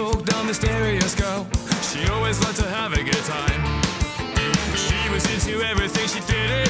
talk, the mysterious girl. She always liked to have a good time. She was into everything, she did it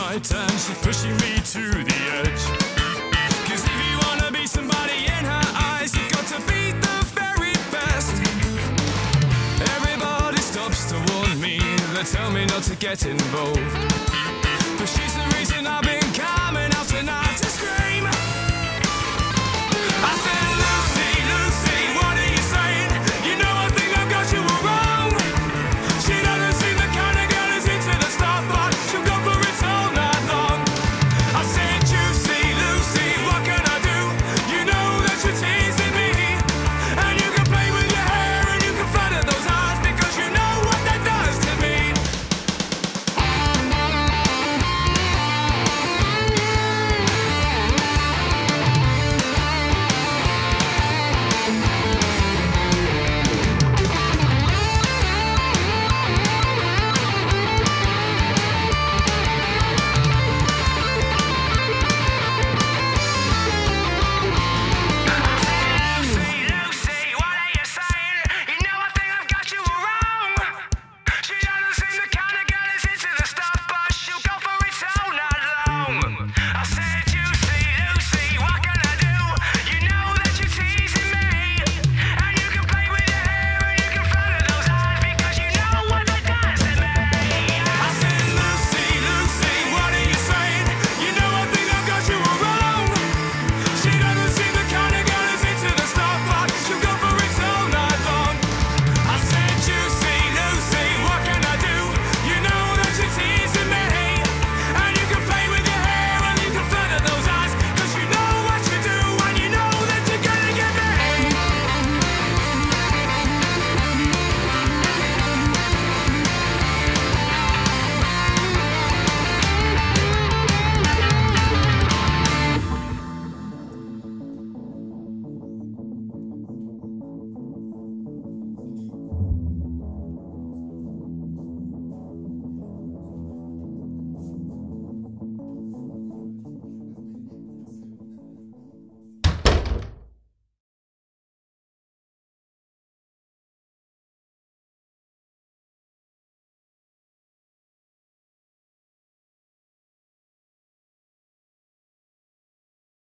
night and she's pushing me to the edge. Cause if you wanna be somebody in her eyes, you've got to be the very best. Everybody stops to warn me, they tell me not to get involved. But she's the reason I've been.